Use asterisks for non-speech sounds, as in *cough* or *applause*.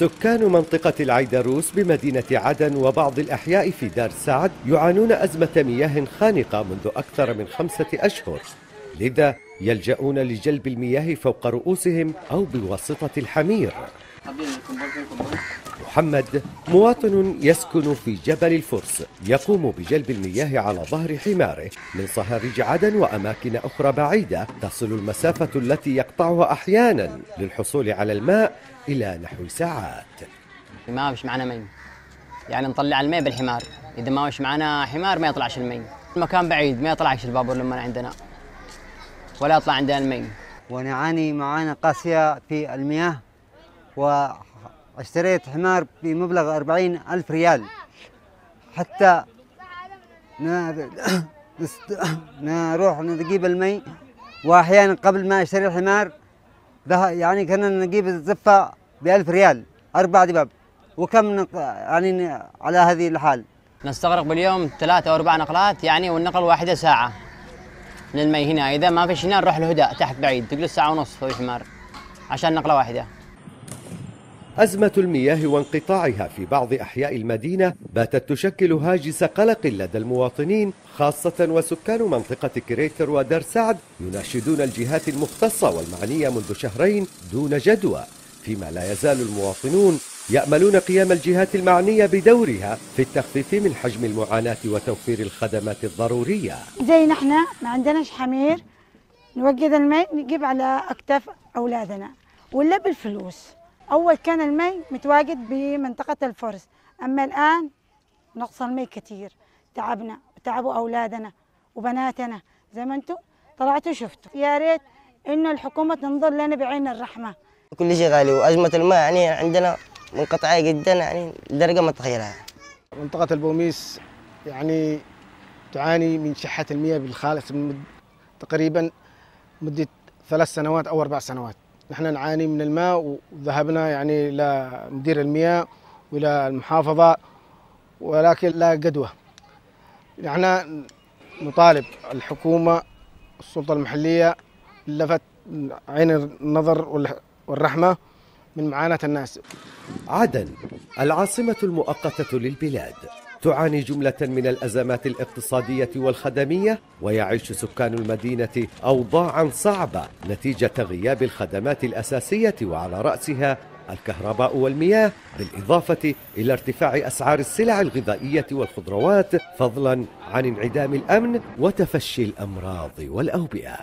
سكان منطقة العيدروس بمدينة عدن وبعض الأحياء في دار سعد يعانون أزمة مياه خانقة منذ أكثر من خمسة أشهر. لذا يلجؤون لجلب المياه فوق رؤوسهم أو بواسطة الحمير. محمد مواطن يسكن في جبل الفرس يقوم بجلب المياه على ظهر حماره من صهاريج عدن وأماكن أخرى بعيدة تصل المسافة التي يقطعها أحيانا للحصول على الماء إلى نحو ساعات. ما فيش معنا مي. يعني نطلع المي بالحمار. إذا ما فيش معنا حمار ما يطلعش المي. المكان بعيد ما يطلعش البابور لما عندنا. ولا يطلع عندنا المي. ونعاني معانا قاسية في المياه واشتريت حمار بمبلغ أربعين ألف ريال. حتى نروح *coughs* نجيب المي وأحيانا قبل ما أشتري الحمار يعني كنا نجيب الزفة بألف ريال أربع دباب. وكم يعني على هذه الحال؟ نستغرق باليوم ثلاثة أو أربع نقلات يعني والنقل واحدة ساعة من المي هنا. إذا ما فيش هنا نروح الهدى تحت بعيد تجلس ساعة ونص في الحمار عشان نقلة واحدة. أزمة المياه وانقطاعها في بعض أحياء المدينة باتت تشكل هاجس قلق لدى المواطنين خاصة وسكان منطقة كريتر ودار سعد يناشدون الجهات المختصة والمعنية منذ شهرين دون جدوى فيما لا يزال المواطنون يأملون قيام الجهات المعنية بدورها في التخفيف من حجم المعاناة وتوفير الخدمات الضرورية. زي نحن ما عندناش حمير نوقد المي نجيب على أكتاف أولادنا ولا بالفلوس. أول كان المي متواجد بمنطقة الفرس أما الآن نقص المي كثير تعبنا وتعبوا أولادنا وبناتنا. زي ما أنتم طلعتوا شفتوا يا ريت إنه الحكومة تنظر لنا بعين الرحمة. كل شيء غالي وأزمة الماء يعني عندنا منقطعة جدا يعني لدرجة ما تتخيلها منطقة البوميس يعني تعاني من شحة المياه بالخالص من تقريبا مدة ثلاث سنوات أو أربع سنوات. نحن نعاني من الماء وذهبنا يعني إلى مدير المياه وإلى المحافظة ولكن لا قدوة. نحن نطالب الحكومة السلطة المحلية لفت عين النظر والرحمة من معاناة الناس. عدن العاصمة المؤقتة للبلاد. تعاني جملة من الأزمات الاقتصادية والخدمية ويعيش سكان المدينة أوضاعا صعبة نتيجة غياب الخدمات الأساسية وعلى رأسها الكهرباء والمياه بالإضافة إلى ارتفاع أسعار السلع الغذائية والخضروات فضلا عن انعدام الأمن وتفشي الأمراض والأوبئة.